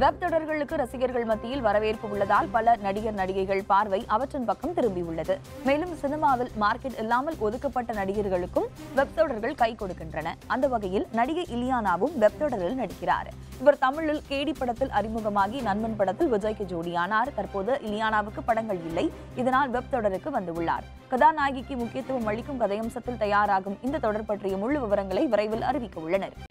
Web தொடர்களுக்கு ரசிகர்கள் மத்தியில் வரவேற்பு உள்ளதால் பல நடிகர் நடிகைகள் பார்வை அவற்றின் பக்கம் திரும்பியுள்ளது மேலும் சினிமாவில் மார்க்கெட் இல்லாமல் ஒதுக்கப்பட்ட நடிகர்களுக்கும் வெப் தொடர்கள் கை கொடுக்கின்றன. அந்த வகையில் நடிகை இலியானாவும் வெப் தொடரில் நடிக்கிறார். இவர் தமிழில் கேடி படத்தில் அறிமுகமாகி நண்பன் படத்தில் விஜய்க்கு ஜோடியானார். தற்போது இலியானாவுக்கு படங்கள் இல்லை. இதனால் வெப் தொடருக்கு வந்துள்ளார் கதாநாயகிக்கு முக்கியத்துவம் அளிக்கும் கதையம்சத்தில் தயாராகும் இந்த தொடர் பற்றிய முழு விவரங்களை விரைவில் அறிவிக்க உள்ளனர்.